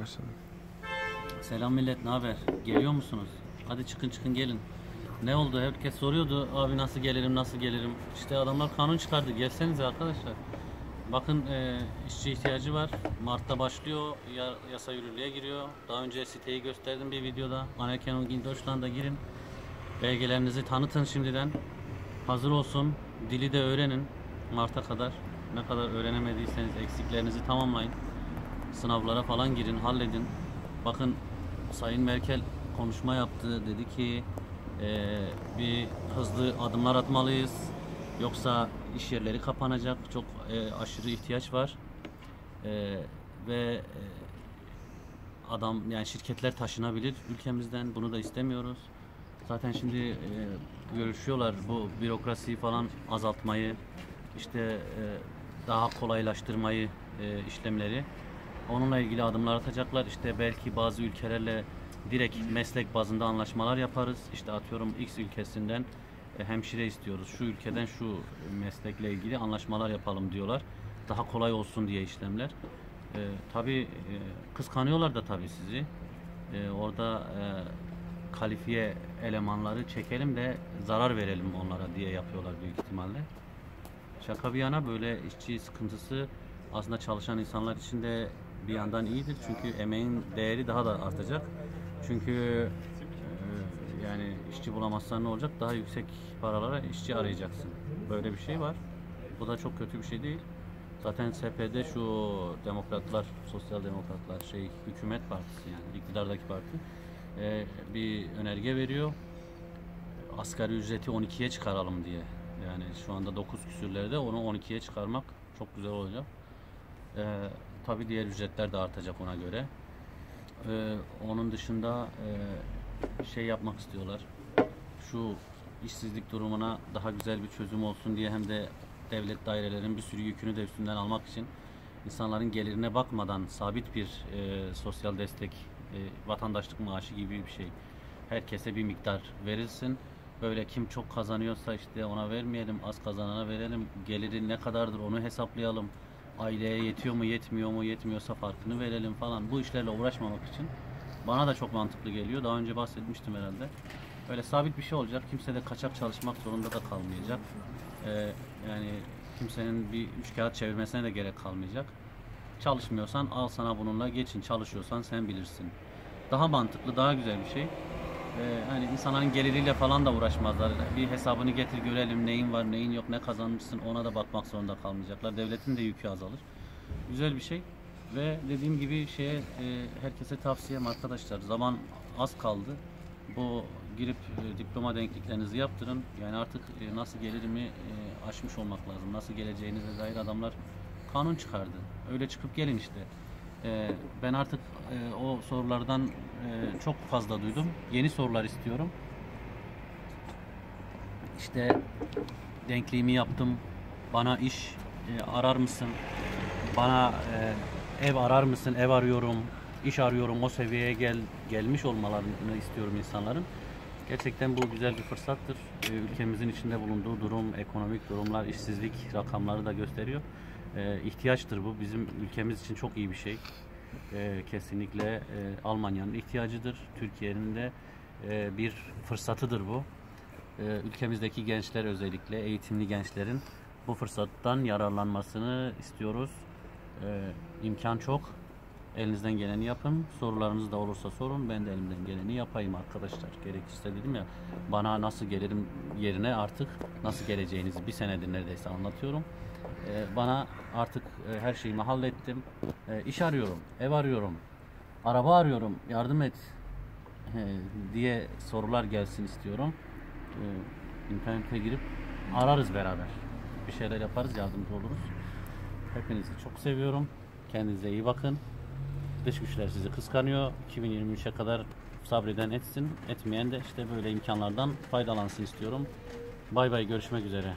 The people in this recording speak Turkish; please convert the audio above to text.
Başladım. Selam millet, ne haber? Geliyor musunuz? Hadi çıkın çıkın gelin. Ne oldu? Herkes soruyordu abi nasıl gelirim, nasıl gelirim? İşte adamlar kanun çıkardı. Gelsenize arkadaşlar. Bakın e, işçi ihtiyacı var. Mart'ta başlıyor. Ya, yasa yürürlüğe giriyor. Daha önce siteyi gösterdim bir videoda. Anerkennung in Deutschland'a girin. Belgelerinizi tanıtın şimdiden. Hazır olsun. Dili de öğrenin. Mart'a kadar. Ne kadar öğrenemediyseniz eksiklerinizi tamamlayın. Sınavlara falan girin, halledin. Bakın Sayın Merkel konuşma yaptı. Dedi ki eee, bir hızlı adımlar atmalıyız. Yoksa iş yerleri kapanacak. Çok eee, aşırı ihtiyaç var. Eee, ve eee, adam yani şirketler taşınabilir ülkemizden. Bunu da istemiyoruz. Zaten şimdi eee, görüşüyorlar bu bürokrasiyi falan azaltmayı, işte eee, daha kolaylaştırmayı eee, işlemleri. Onunla ilgili adımlar atacaklar. İşte belki bazı ülkelerle direkt meslek bazında anlaşmalar yaparız. İşte atıyorum X ülkesinden e, hemşire istiyoruz. Şu ülkeden şu meslekle ilgili anlaşmalar yapalım diyorlar. Daha kolay olsun diye işlemler. E, tabii e, kıskanıyorlar da tabii sizi. E, orada e, kalifiye elemanları çekelim de zarar verelim onlara diye yapıyorlar büyük ihtimalle. Şaka bir yana böyle işçi sıkıntısı aslında çalışan insanlar için de bir yandan iyidir. Çünkü emeğin değeri daha da artacak. Çünkü e, yani işçi bulamazsan ne olacak? Daha yüksek paralara işçi arayacaksın. Böyle bir şey var. Bu da çok kötü bir şey değil. Zaten SP'de şu demokratlar, sosyal demokratlar, şey hükümet partisi yani iktidardaki parti e, bir önerge veriyor asgari ücreti 12'ye çıkaralım diye. Yani şu anda 9 küsürlerde onu 12'ye çıkarmak çok güzel olacak. Ee, tabii diğer ücretler de artacak ona göre. Ee, onun dışında e, şey yapmak istiyorlar. Şu işsizlik durumuna daha güzel bir çözüm olsun diye hem de devlet dairelerinin bir sürü yükünü de üstünden almak için insanların gelirine bakmadan sabit bir e, sosyal destek, e, vatandaşlık maaşı gibi bir şey herkese bir miktar verilsin. Böyle kim çok kazanıyorsa işte ona vermeyelim, az kazanana verelim. Geliri ne kadardır onu hesaplayalım. Aileye yetiyor mu, yetmiyor mu, yetmiyorsa farkını verelim falan. Bu işlerle uğraşmamak için bana da çok mantıklı geliyor. Daha önce bahsetmiştim herhalde. Böyle sabit bir şey olacak. Kimse de kaçak çalışmak zorunda da kalmayacak. Ee, yani kimsenin bir üç kağıt çevirmesine de gerek kalmayacak. Çalışmıyorsan al sana bununla geçin. Çalışıyorsan sen bilirsin. Daha mantıklı, daha güzel bir şey. Ee, hani insanların geliriyle falan da uğraşmazlar. Bir hesabını getir görelim neyin var neyin yok ne kazanmışsın ona da bakmak zorunda kalmayacaklar. Devletin de yükü azalır. Güzel bir şey. Ve dediğim gibi şeye e, herkese tavsiyem arkadaşlar zaman az kaldı. Bu girip e, diploma denkliklerinizi yaptırın. Yani artık e, nasıl gelirimi e, aşmış olmak lazım. Nasıl geleceğinize dair adamlar kanun çıkardı. Öyle çıkıp gelin işte. Ee, ben artık e, o sorulardan e, çok fazla duydum. Yeni sorular istiyorum. İşte denkliğimi yaptım. Bana iş e, arar mısın? Bana ev arar mısın? Ev arıyorum. iş arıyorum. O seviyeye gel gelmiş olmalarını istiyorum insanların. Gerçekten bu güzel bir fırsattır. Ee, Ülkemizin içinde bulunduğu durum, ekonomik durumlar, işsizlik rakamları da gösteriyor. Ee, ihtiyaçtır bu. Bizim ülkemiz için çok iyi bir şey. Ee, kesinlikle e, Almanya'nın ihtiyacıdır. Türkiye'nin de e, bir fırsatıdır bu. Ülkemizdeki gençler özellikle eğitimli gençlerin bu fırsattan yararlanmasını istiyoruz. İmkan çok. Elinizden geleni yapın. Sorularınız da olursa sorun. Ben de elimden geleni yapayım arkadaşlar. Gerekirse dedim ya bana nasıl gelirim yerine artık nasıl geleceğinizi bir senedir neredeyse anlatıyorum. Ee, bana artık e, her şeyimi hallettim. Ee, iş arıyorum, ev arıyorum, araba arıyorum, yardım et e, diye sorular gelsin istiyorum. Ee, internete girip ararız beraber. Bir şeyler yaparız, yardımcı oluruz. Hepinizi çok seviyorum. Kendinize iyi bakın. Dış güçler sizi kıskanıyor. 2023'e kadar sabreden etsin. Etmeyen de işte böyle imkanlardan faydalansın istiyorum. Bay bay görüşmek üzere.